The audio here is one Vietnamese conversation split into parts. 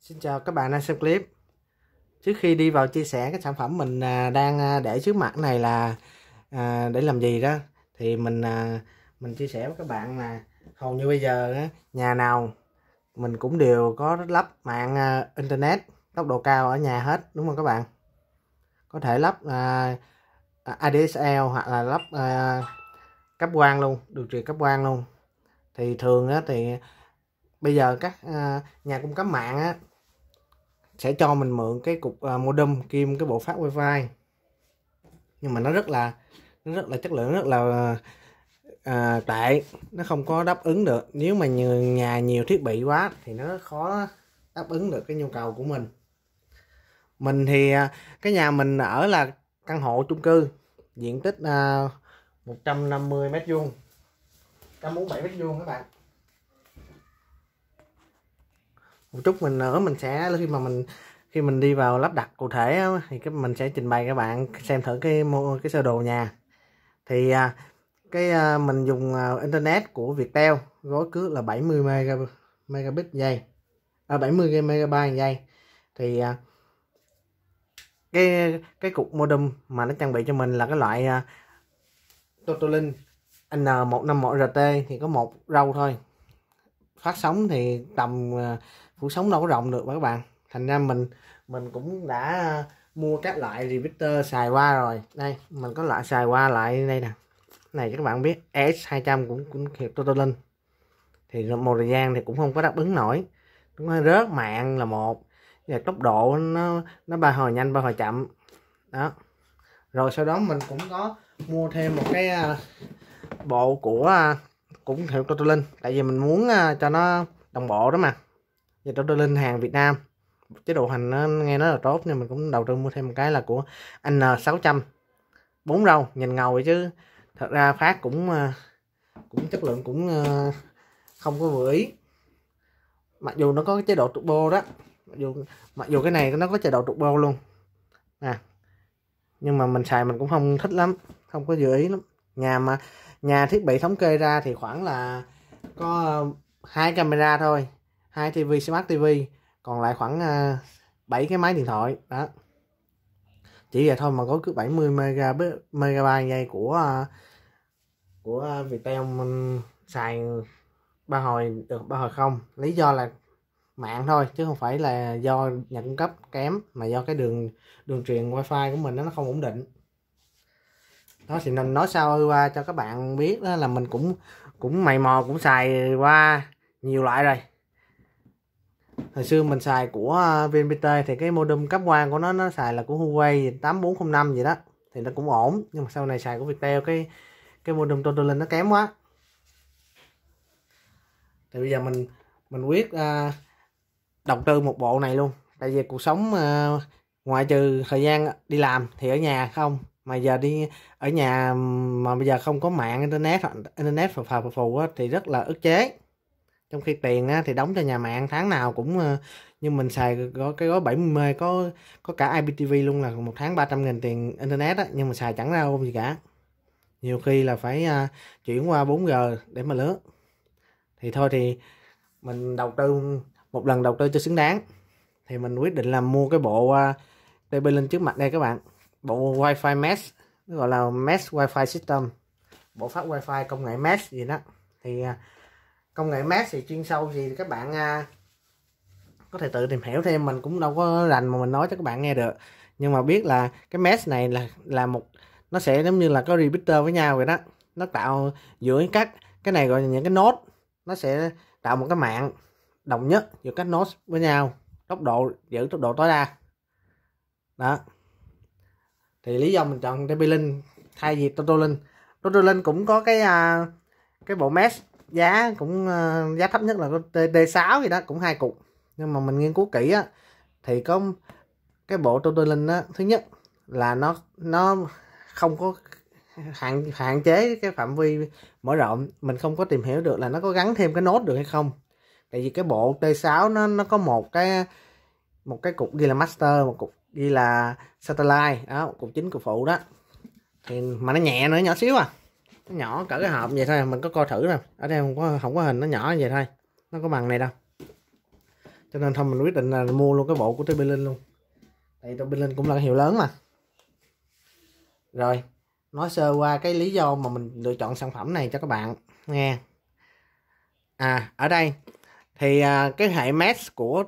Xin chào các bạn đang xem clip. Trước khi đi vào chia sẻ cái sản phẩm mình à, đang à, để trước mặt này là à, để làm gì đó Thì mình à, mình chia sẻ với các bạn là hầu như bây giờ nhà nào mình cũng đều có lắp mạng Internet tốc độ cao ở nhà hết đúng không các bạn? Có thể lắp ADSL hoặc là lắp cấp quang luôn, điều trị cấp quang luôn. Thì thường thì bây giờ các nhà cung cấp mạng á, sẽ cho mình mượn cái cục uh, modem kim cái bộ phát wifi. Nhưng mà nó rất là nó rất là chất lượng rất là à, tệ. Nó không có đáp ứng được. Nếu mà nhà nhiều thiết bị quá thì nó khó đáp ứng được cái nhu cầu của mình. Mình thì à, cái nhà mình ở là căn hộ chung cư diện tích à, 150 mét vuông. 147 mét vuông các bạn. Một chút mình nữa mình sẽ khi mà mình khi mình đi vào lắp đặt cụ thể thì cái mình sẽ trình bày các bạn xem thử cái cái sơ đồ nhà. Thì à, cái à, mình dùng à, internet của Viettel gói cước là 70 megabit giây à, 70 megabyte giây. Thì cái cái cục modem mà nó trang bị cho mình là cái loại Totolink N151RT thì có một râu thôi. Phát sóng thì tầm cuộc sống đâu có rộng được các bạn. Thành ra mình mình cũng đã à, mua các loại repeater xài qua rồi. Đây, mình có loại xài qua lại đây nè. Này các bạn biết, s 200 cũng cũng hiệu Totolink thì một thời gian thì cũng không có đáp ứng nổi. Cũng hơi rớt mạng là một. Và tốc độ nó nó ba hồi nhanh, ba hồi chậm. Đó. Rồi sau đó mình cũng có mua thêm một cái à, bộ của à, cũng hiệu Totolink tại vì mình muốn cho nó đồng bộ đó mà và tôi lên hàng Việt Nam. Chế độ hành nó nghe nó là tốt, nhưng mình cũng đầu tư mua thêm một cái là của N600 ờ, bốn râu nhìn ngầu vậy chứ. Thật ra phát cũng ờ, cũng chất lượng cũng ờ, không có vừa ý. Mặc dù nó có cái chế độ turbo đó, mặc dù mặc dù cái này nó có chế độ turbo luôn. À nhưng mà mình xài mình cũng không thích lắm, không có vừa ý lắm. Nhà mà, nhà thiết bị thống kê ra thì khoảng là có hai camera thôi hai tivi smart tv còn lại khoảng à, uh, 7 cái máy điện thoại đó. Chỉ vậy thôi mà có cứ 70 megabit megabyte giây của uh, của Viettel mình xài ba hồi được ba hồi không. Lý do là mạng thôi chứ không phải là do nhà cung cấp kém mà do cái đường đường truyền wifi của mình nó không ổn định. Đó thì mình nói sao qua cho các bạn biết đó là mình cũng cũng mày mò cũng xài qua nhiều loại rồi hồi xưa mình xài của à, VNPT thì cái modem cấp quang của nó nó xài là của Huawei 8405 gì đó. Thì nó cũng ổn nhưng mà sau này xài của Viettel cái cái modem Totolink nó kém quá. Thì bây giờ mình mình quyết uh, đầu tư một bộ này luôn. Tại vì cuộc sống uh, ngoại trừ thời gian đi làm thì ở nhà không. Mà giờ đi ở nhà mà bây giờ không có mạng internet internet phù phù phù thì rất là ức chế trong khi tiền á, thì đóng cho nhà mạng tháng nào cũng ờ, nhưng mình xài có cái gói 70 mê có có cả IPTV luôn là một tháng 300 nghìn tiền internet á, nhưng mà xài chẳng ra ôm gì cả. Nhiều khi là phải uh, chuyển qua 4G để mà lướt. Thì thôi thì mình đầu tư một lần đầu tư cho xứng đáng. Thì mình quyết định là mua cái bộ à, uh, TP lên trước mặt đây các bạn. Bộ wifi mesh gọi là mesh wifi system bộ phát wifi công nghệ mesh gì đó. Thì uh, công nghệ mesh thì chuyên sâu gì thì các bạn à, có thể tự tìm hiểu thêm. Mình cũng đâu có rành mà mình nói cho các bạn nghe được. Nhưng mà biết là cái mesh này là là một nó sẽ giống như là có repeater với nhau vậy đó. Nó tạo giữa các cái này gọi là những cái nốt nó sẽ tạo một cái mạng đồng nhất giữa các nốt với nhau tốc độ giữ tốc độ tối đa. Đó. Thì lý do mình chọn TP Link thay vì Toto Link Toto Link cũng có cái à, cái bộ mesh giá cũng uh, giá thấp nhất là có D6 gì đó cũng hai cục. Nhưng mà mình nghiên cứu kỹ á thì có cái bộ Totolin á thứ nhất là nó nó không có hạn hạn chế cái phạm vi mở rộng. Mình không có tìm hiểu được là nó có gắn thêm cái nốt được hay không. Tại vì cái bộ T6 nó nó có một cái một cái cục ghi là master một cục ghi là satellite đó cục chính cục phụ đó. Thì mà nó nhẹ nữa nhỏ xíu à nó nhỏ cỡ cái hộp vậy thôi mình có coi thử nè ở đây không có không có hình nó nhỏ vậy thôi. Nó có bằng này đâu. Cho nên thôi mình quyết định là mua luôn cái bộ của TP Linh luôn. Tại TP Linh cũng là cái hiệu lớn mà. Rồi nói sơ qua cái lý do mà mình lựa chọn sản phẩm này cho các bạn nghe. À ở đây thì à, cái hệ mesh của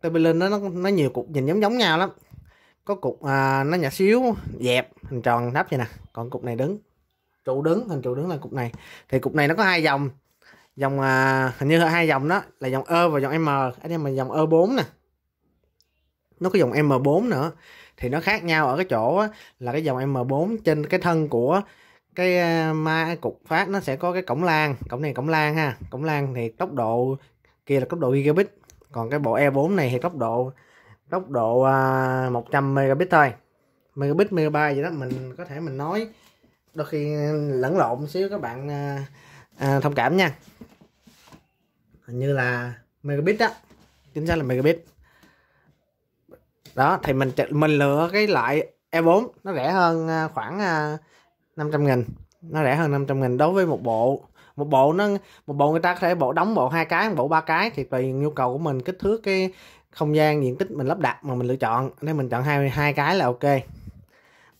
TP Linh nó nó nhiều cục nhìn giống giống nhau lắm. Có cục à, nó nhỏ xíu dẹp hình tròn nắp vậy nè. Còn cục này đứng trụ đứng hình trụ đứng là cục này. Thì cục này nó có hai dòng. Dòng à, hình như là hai dòng đó là dòng E và dòng M. Anh em mình dòng E4 nè. Nó có dòng M4 nữa. Thì nó khác nhau ở cái chỗ á, là cái dòng M4 trên cái thân của cái à, ma cục phát nó sẽ có cái cổng lan. Cổng này cổng lan ha. Cổng lan thì tốc độ kia là tốc độ gigabit. Còn cái bộ E4 này thì tốc độ tốc độ à, uh, 100 megabit thôi. Megabit megabyte vậy đó mình có thể mình nói đôi khi lẫn lộn xíu các bạn à, à thông cảm nha. Hình như là megabit đó chính xác là megabit. Đó thì mình mình lựa cái loại E4 nó rẻ hơn à, khoảng à, 500 nghìn. Nó rẻ hơn 500 nghìn đối với một bộ. Một bộ nó một bộ người ta có thể bộ đóng bộ hai cái bộ ba cái thì tùy nhu cầu của mình kích thước cái không gian diện tích mình lắp đặt mà mình lựa chọn. Nên mình chọn hai hai cái là ok.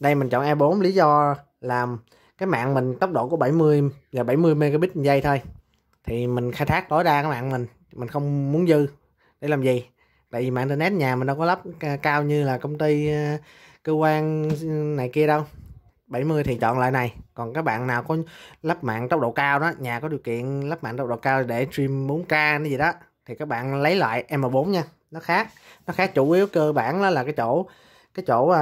Đây mình chọn E4 lý do làm cái mạng mình tốc độ của 70 và 70 megabit giây thôi. Thì mình khai thác tối đa cái mạng mình mình không muốn dư. Để làm gì? Tại vì mạng internet nhà mình đâu có lắp cao như là công ty ờ, cơ quan này kia đâu. 70 thì chọn lại này. Còn các bạn nào có lắp mạng tốc độ cao đó, nhà có điều kiện lắp mạng tốc độ cao để stream 4K cái gì đó, thì các bạn lấy lại M4 nha. Nó khác nó khác chủ yếu cơ bản đó là cái chỗ cái chỗ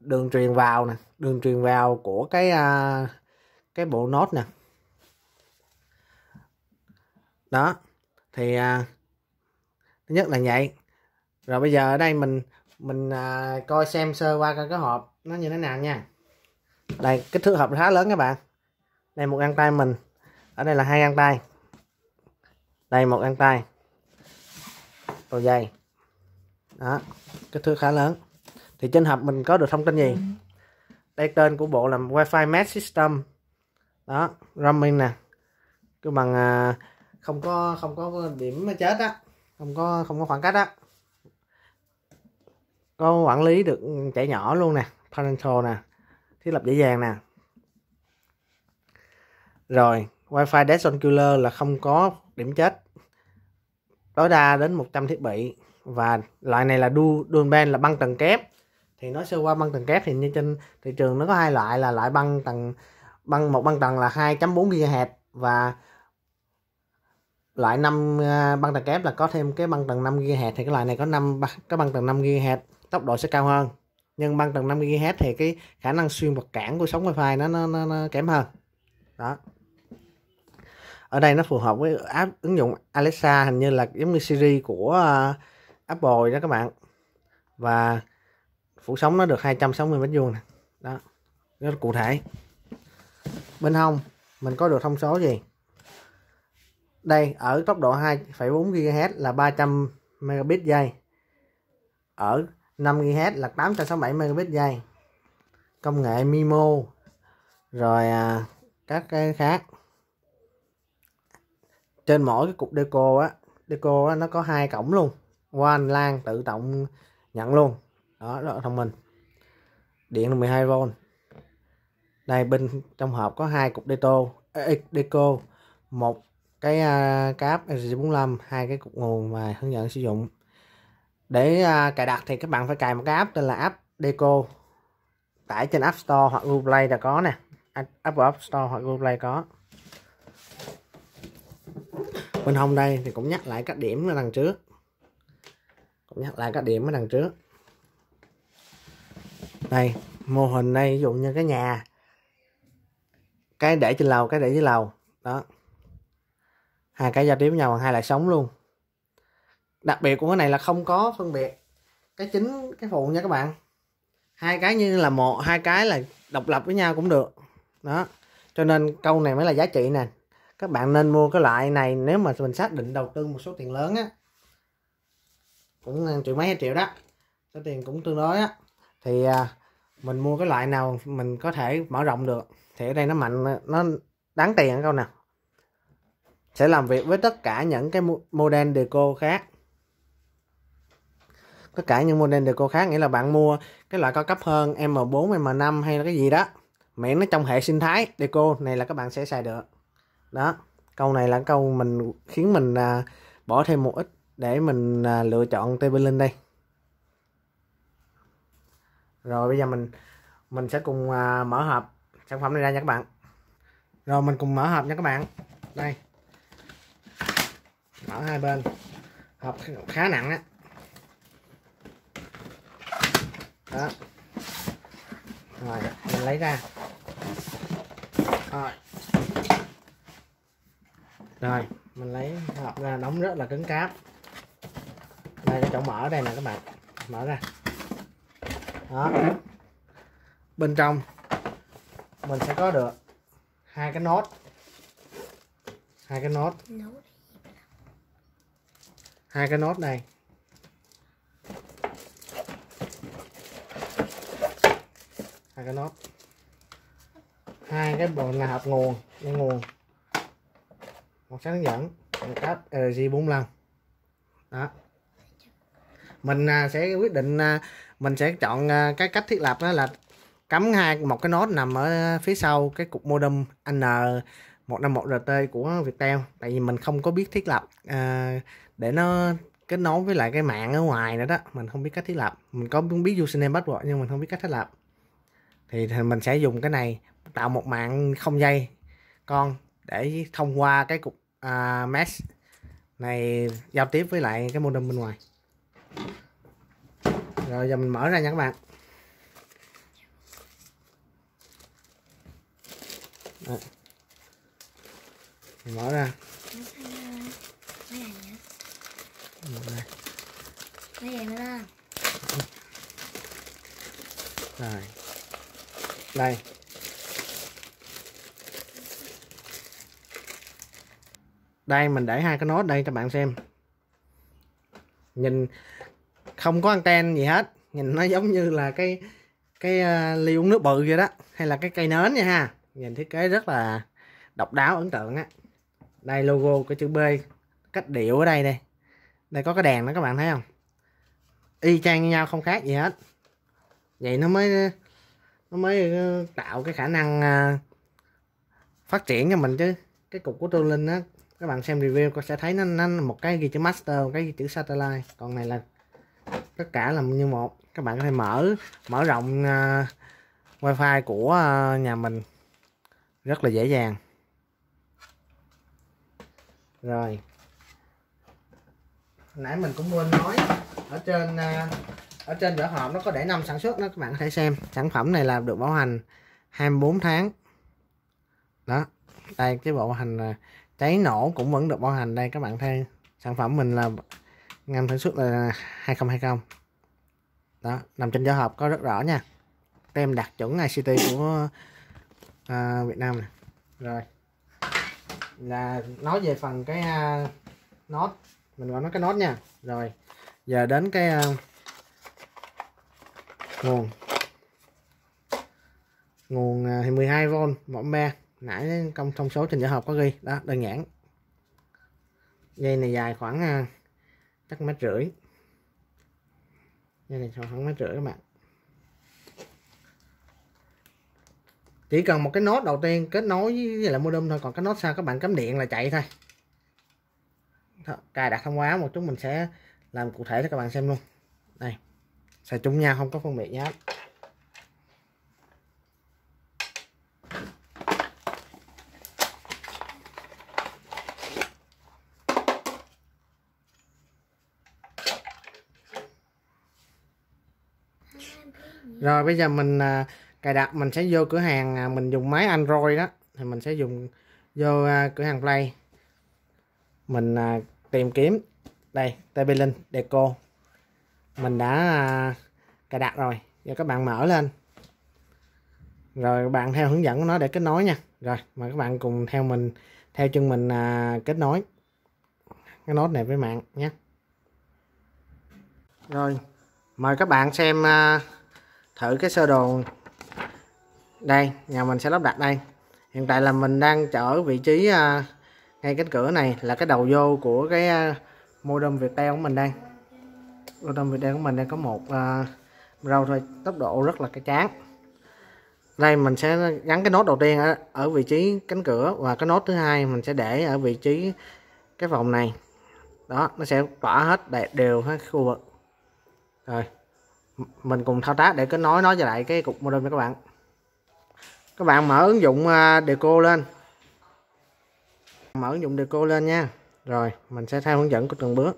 đường truyền vào nè đường truyền vào của cái uh, cái bộ nốt nè. Đó thì uh, thứ nhất là vậy. Rồi bây giờ ở đây mình mình uh, coi xem sơ qua cái hộp nó như thế nào nha. Đây kích thước hộp khá lớn các bạn. Đây một găng tay mình. Ở đây là hai găng tay. Đây một găng tay. Đầu dây. Đó kích thước khá lớn. Thì trên hộp mình có được thông tin gì? Đây tên của bộ là wifi mesh system. Đó roaming nè. Cứ bằng à, không có không có điểm chết á. Không có không có khoảng cách á. Có quản lý được trẻ nhỏ luôn nè parental nè thiết lập dễ dàng nè. Rồi wifi desktop killer là không có điểm chết. Tối đa đến 100 thiết bị. Và loại này là dual, dual band là băng tầng kép thì nói sơ qua băng tầng kép thì như trên thị trường nó có hai loại là loại băng tầng băng một băng tầng là 2.4 GHz và loại 5 à, băng tầng kép là có thêm cái băng tầng 5 GHz thì cái loại này có 5 cái băng tầng 5 GHz tốc độ sẽ cao hơn. Nhưng băng tầng 5 GHz thì cái khả năng xuyên vật cản của sóng wifi nó nó, nó, nó kém hơn. Đó. Ở đây nó phù hợp với app ứng dụng Alexa hình như là giống như Siri của uh, Apple đó các bạn. Và phủ sóng nó được 260 mét vuông nè. Đó rất cụ thể. Bên hông mình có được thông số gì? Đây ở tốc độ 2,4 GHz là 300 megabit giây. Ở 5 GHz là 867 megabit giây. Công nghệ MIMO rồi à, các cái khác. Trên mỗi cái cục deco á deco á, nó có hai cổng luôn. One lan tự động nhận luôn đó rất là thông minh. Điện là 12V đây bên trong hộp có hai cục deco deco. Một cái uh, cáp RG45 hai cái cục nguồn và hướng dẫn sử dụng. Để uh, cài đặt thì các bạn phải cài một cái app tên là app deco. Tải trên App Store hoặc Google Play là có nè. Apple App Store hoặc Google Play có. Bên hông đây thì cũng nhắc lại các điểm ở đằng trước. Cũng nhắc lại các điểm ở đằng trước đây mô hình này, ví dụ như cái nhà. Cái để trên lầu, cái để dưới lầu. Đó. Hai cái giao tiếp với nhau bằng hai lại sống luôn. Đặc biệt của cái này là không có phân biệt cái chính, cái phụ nha các bạn. Hai cái như là một, hai cái là độc lập với nhau cũng được. Đó. Cho nên câu này mới là giá trị nè. Các bạn nên mua cái loại này nếu mà mình xác định đầu tư một số tiền lớn á. Cũng triệu mấy hai triệu đó. Số tiền cũng tương đối á thì à, mình mua cái loại nào mình có thể mở rộng được thì ở đây nó mạnh nó đáng tiền câu nào. Sẽ làm việc với tất cả những cái model deco khác. Tất cả những model deco khác nghĩa là bạn mua cái loại cao cấp hơn M4 M5 hay là cái gì đó miễn nó trong hệ sinh thái deco này là các bạn sẽ xài được. Đó câu này là câu mình khiến mình à, bỏ thêm một ít để mình à, lựa chọn TP lên đây rồi bây giờ mình mình sẽ cùng à, mở hộp sản phẩm này ra nha các bạn. Rồi mình cùng mở hộp nha các bạn. Đây. Mở hai bên. Hộp khá nặng á. Đó. Rồi mình lấy ra. Rồi. Rồi mình lấy hộp ra đóng rất là cứng cáp. Đây cái chỗ mở đây nè các bạn. Mở ra đó. Bên trong, mình sẽ có được hai cái nốt. Hai cái nốt. Hai cái nốt này. Hai cái nốt. Hai cái bộ là hộp nguồn, dây nguồn. Một sáng dẫn một cáp LG 45 đó. Mình à, sẽ quyết định à, mình sẽ chọn à, cái cách thiết lập đó là cắm hai một cái nốt nằm ở phía sau cái cục modem N 151 RT của Viettel. Tại vì mình không có biết thiết lập à, để nó kết nối với lại cái mạng ở ngoài nữa đó. Mình không biết cách thiết lập. Mình có biết username password nhưng mình không biết cách thiết lập. Thì, thì mình sẽ dùng cái này tạo một mạng không dây con để thông qua cái cục à, mesh này giao tiếp với lại cái modem bên ngoài rồi, giờ mình mở ra nha các bạn. Đấy. Mình mở ra. Rồi. Đây. Đây, mình để hai cái nốt đây cho bạn xem. Nhìn không có anten gì hết. Nhìn nó giống như là cái cái ờ, ly uống nước bự vậy đó hay là cái cây nến nha ha. Nhìn thiết kế rất là độc đáo ấn tượng á. Đây logo cái chữ B cách điệu ở đây đây. Đây có cái đèn đó các bạn thấy không? Y chang như nhau không khác gì hết. Vậy nó mới nó mới ờ, tạo cái khả năng ờ, phát triển cho mình chứ. Cái cục của tô linh á các bạn xem review có sẽ thấy nó, nó một cái ghi chữ master một cái ghi chữ satellite. Còn này là tất cả là như một. Các bạn có thể mở mở rộng uh, wifi của uh, nhà mình. Rất là dễ dàng. Rồi. Nãy mình cũng quên nói ở trên uh, ở trên vỏ hộp nó có để năm sản xuất đó các bạn có thể xem. Sản phẩm này là được bảo hành 24 tháng. Đó. Đây cái bộ hành cháy nổ cũng vẫn được bảo hành đây các bạn thấy. Sản phẩm mình là năm sản xuất là 2020 đó nằm trên vỏ hộp có rất rõ nha. Tem đạt chuẩn ICT của uh, Việt Nam này rồi. Là nói về phần cái uh, nốt. Mình gọi nó cái nốt nha. Rồi. Giờ đến cái uh, nguồn. Nguồn thì 12V một me. Nãy công thông số trên giả hộp có ghi. Đó đơn giản. Dây này dài khoảng uh, chắc mét rưỡi. Dây này khoảng mét rưỡi các bạn. Chỉ cần một cái nốt đầu tiên, kết nối với lại modem thôi, còn cái nốt sau các bạn cắm điện là chạy thôi. Cài đặt thông báo một chút mình sẽ làm cụ thể cho các bạn xem luôn. Đây, xài chung nhau không có phân biệt nhé. Rồi bây giờ mình à, cài đặt mình sẽ vô cửa hàng à, mình dùng máy Android đó. Thì mình sẽ dùng vô à, cửa hàng Play. Mình à, tìm kiếm. Đây TP Link Deco. Mình đã à, cài đặt rồi. Giờ các bạn mở lên. Rồi các bạn theo hướng dẫn của nó để kết nối nha. Rồi mời các bạn cùng theo mình theo chân mình à, kết nối cái nốt này với mạng nhé. Rồi mời các bạn xem à, thử cái sơ đồ. Đây nhà mình sẽ lắp đặt đây. Hiện tại là mình đang chở vị trí uh, ngay cánh cửa này là cái đầu vô của cái uh, modem Viettel của mình đây. Modem Viettel của mình đang có một uh, rau thôi tốc độ rất là cái chán. Đây mình sẽ gắn cái nốt đầu tiên ở, ở vị trí cánh cửa và cái nốt thứ hai mình sẽ để ở vị trí cái vòng này. Đó nó sẽ tỏa hết đẹp đều hết khu vực. Rồi mình cùng thao tác để kết nối nó với lại cái cục modem cho các bạn. Các bạn mở ứng dụng à, Deco lên. Mở ứng dụng Deco lên nha. Rồi, mình sẽ theo hướng dẫn của từng bước.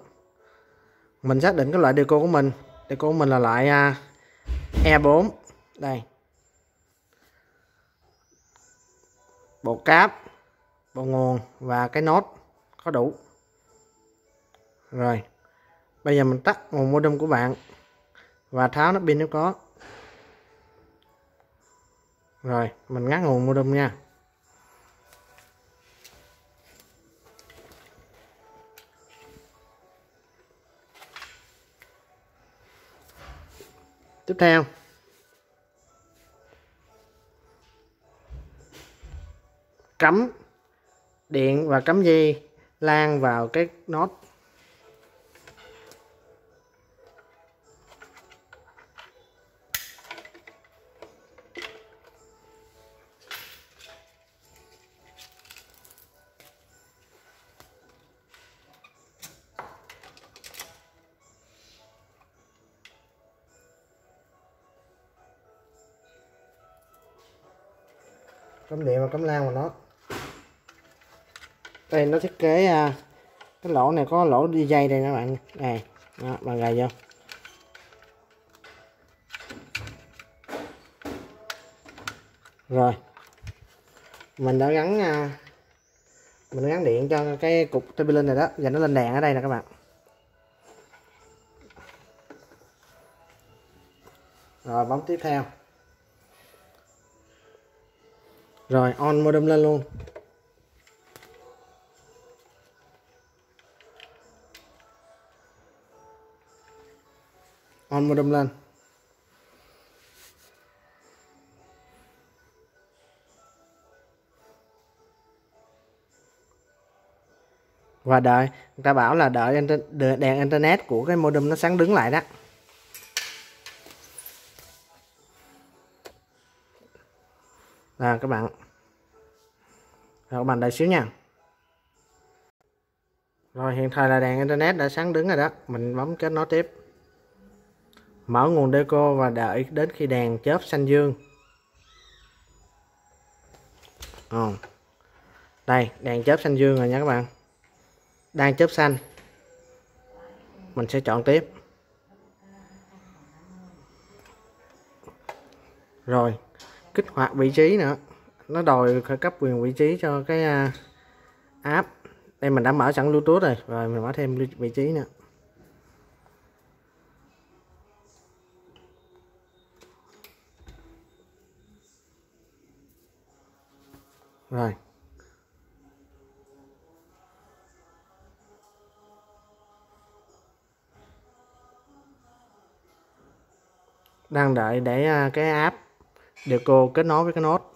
Mình xác định cái loại Deco của mình. Deco của mình là loại à, E4 đây. Bộ cáp, bộ nguồn và cái nốt có đủ. Rồi, bây giờ mình tắt nguồn modem của bạn và tháo nắp pin nếu có. Rồi, mình ngắt nguồn modem nha. Tiếp theo. Cắm điện và cắm dây lan vào cái nốt này có lỗ đi dây đây các bạn. Này đó, bạn gài vô. Rồi. Mình đã gắn à, mình đã gắn điện cho cái cục turbulin này đó giờ nó lên đèn ở đây nè các bạn. Rồi bấm tiếp theo. Rồi on modem lên luôn. On modem lên và đợi, người ta bảo là đợi đèn internet của cái modem nó sáng đứng lại đó. Là các bạn. Rồi, các bạn đợi xíu nha. Rồi, hiện thời là đèn internet đã sáng đứng rồi đó. Mình bấm kết nối tiếp mở nguồn deco và đợi đến khi đèn chớp xanh dương. À. đây, đèn chớp xanh dương rồi nha các bạn. Đang chớp xanh. Mình sẽ chọn tiếp. Rồi, kích hoạt vị trí nữa. Nó đòi khởi cấp quyền vị trí cho cái à, app. Đây mình đã mở sẵn bluetooth rồi rồi mình mở thêm vị trí nữa. Rồi. Đang đợi để à, cái app Deco kết nối với cái nốt.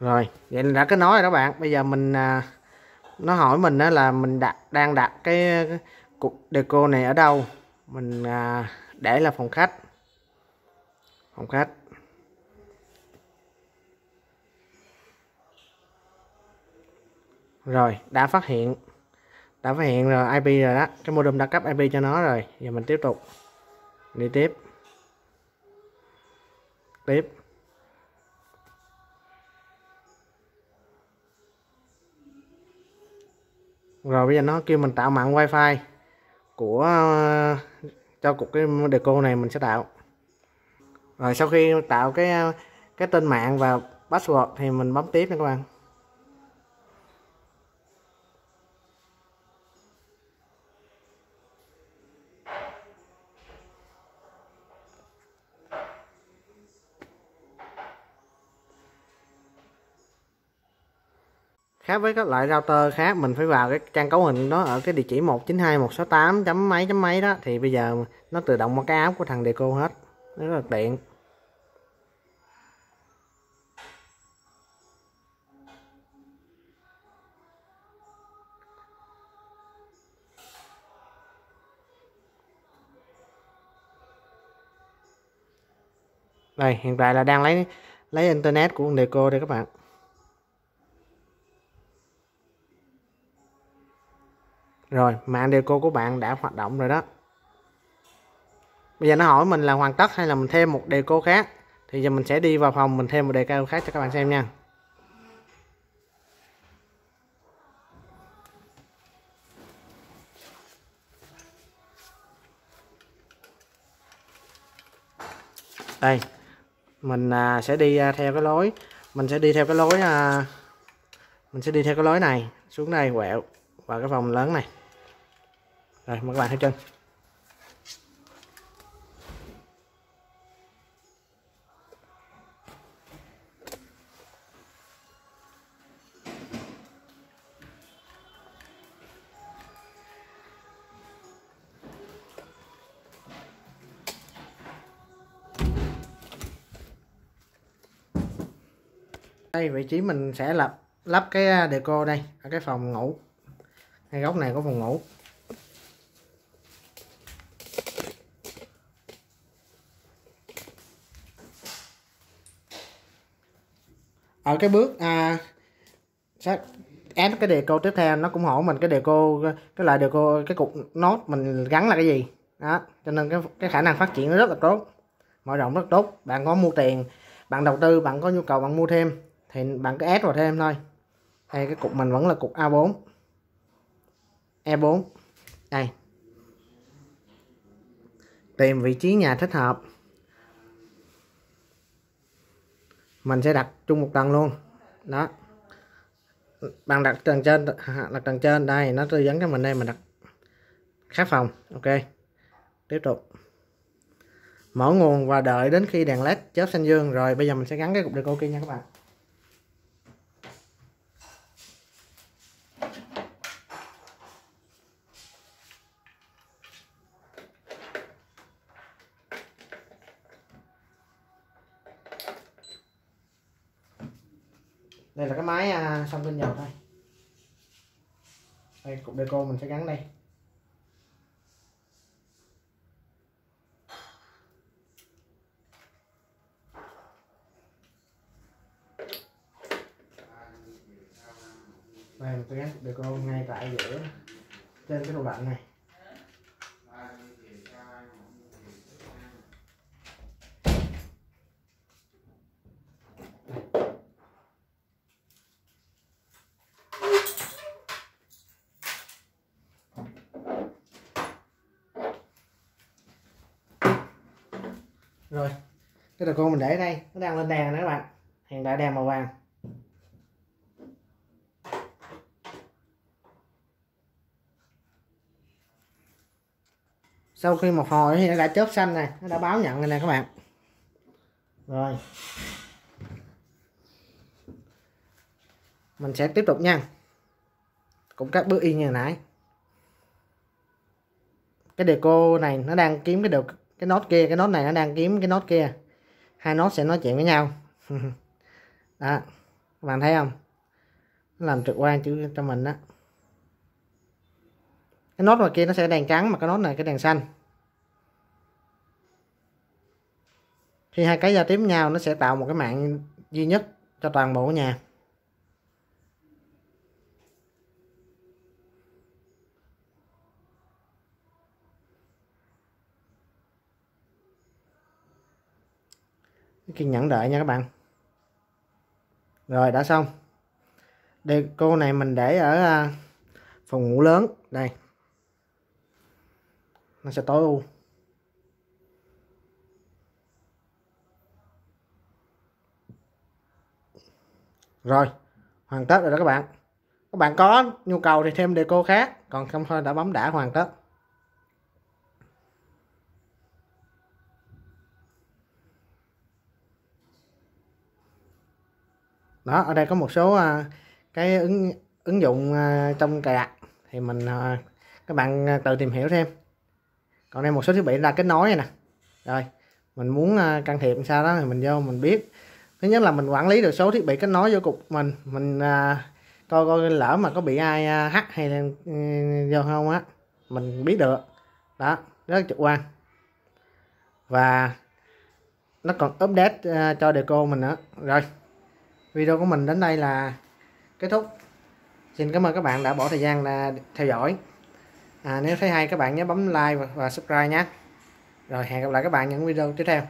Rồi vậy là đã kết nối rồi đó bạn. Bây giờ mình à, nó hỏi mình đó là mình đặt đang đặt cái, cái cục deco này ở đâu? Mình à, để là phòng khách. Phòng khách. Rồi đã phát hiện. Đã phát hiện rồi IP rồi đó. Cái modem đã cấp IP cho nó rồi. Giờ mình tiếp tục. Đi tiếp. Tiếp. Rồi bây giờ nó kêu mình tạo mạng wifi của à, cho cục cái deco này mình sẽ tạo. Rồi sau khi tạo cái à, cái tên mạng và password thì mình bấm tiếp nha các bạn. khác với các loại router khác, mình phải vào cái trang cấu hình đó ở cái địa chỉ 192.168 chấm mấy chấm mấy đó. Thì bây giờ nó tự động một cái áo của thằng Deco hết. Rất là tiện. Đây, hiện tại là đang lấy lấy internet của Deco đây các bạn. Rồi mạng Deco của bạn đã hoạt động rồi đó. Bây giờ nó hỏi mình là hoàn tất hay là mình thêm một Deco khác? Thì giờ mình sẽ đi vào phòng mình thêm một Deco khác cho các bạn xem nha. Đây, mình à, sẽ đi à, theo cái lối. Mình sẽ đi theo cái lối à, mình sẽ đi theo cái lối này, xuống đây quẹo vào cái phòng lớn này rồi, mời các bạn theo chân. Đây, vị trí mình sẽ lắp lắp cái à, deco đây, ở cái phòng ngủ. Ngay góc này có phòng ngủ. Ở cái bước à, ép cái đề cô tiếp theo nó cũng hỏi mình cái đề cô cái loại đề cô cái cục nốt mình gắn là cái gì. Đó cho nên cái cái khả năng phát triển nó rất là tốt mở rộng rất tốt. Bạn có mua tiền bạn đầu tư bạn có nhu cầu bạn mua thêm thì bạn cứ ép vào thêm thôi. Đây cái cục mình vẫn là cục A4 E4 đây. Tìm vị trí nhà thích hợp. Mình sẽ đặt chung một tầng luôn. Đó. Bằng đặt tầng trên đặt tầng trên. Đây, nó tư vấn cho mình đây, mình đặt khác phòng. Ok. Tiếp tục. Mở nguồn và đợi đến khi đèn led chớp xanh dương. Rồi, bây giờ mình sẽ gắn cái cục deco kia nha các bạn. Đây là cái máy à, xông tinh dầu thôi. Đây cục deco mình sẽ gắn đây mình sẽ gắn cục deco ngay tại giữa trên cái đồ lạnh này rồi, cái đầu con mình để đây, nó đang lên đèn nữa các bạn. Hiện tại đèn màu vàng. Sau khi một hồi thì nó đã chớp xanh này, nó đã báo nhận này nè các bạn. Rồi. Mình sẽ tiếp tục nha. Cũng các bước y như nãy. Cái deco này, nó đang kiếm cái đầu cái nốt kia, cái nốt này nó đang kiếm cái nốt kia. Hai nốt sẽ nói chuyện với nhau. Đó. Các bạn thấy không? Nó làm trực quan chữ cho mình đó cái nốt ngoài kia nó sẽ đèn trắng, mà cái nốt này cái đèn xanh. Khi hai cái giao tiếp với nhau, nó sẽ tạo một cái mạng duy nhất cho toàn bộ nhà. Kiên nhẫn đợi nha các bạn. Rồi, đã xong. Đây, cô này mình để ở à, phòng ngủ lớn. Đây. Nó sẽ tối u rồi, hoàn tất rồi đó các bạn. Các bạn có nhu cầu thì thêm deco khác, còn không thôi đã bấm đã hoàn tất. Đó ở đây có một số uh, cái ứng ứng dụng uh, trong cài đặt. Thì mình uh, các bạn tự tìm hiểu thêm. Còn đây một số thiết bị ra kết nối này nè. Rồi mình muốn uh, can thiệp sao đó thì mình vô mình biết. Thứ nhất là mình quản lý được số thiết bị kết nối vô cục mình. Mình uh, coi coi lỡ mà có bị ai uh, hack hay là ừ, vô không á mình biết được. Đó rất trực quan. Và nó còn update uh, cho deco mình nữa. Rồi video của mình đến đây là kết thúc. Xin cảm ơn các bạn đã bỏ thời gian là theo dõi. À, nếu thấy hay các bạn nhớ bấm like và, và subscribe nhé. Rồi hẹn gặp lại các bạn những video tiếp theo.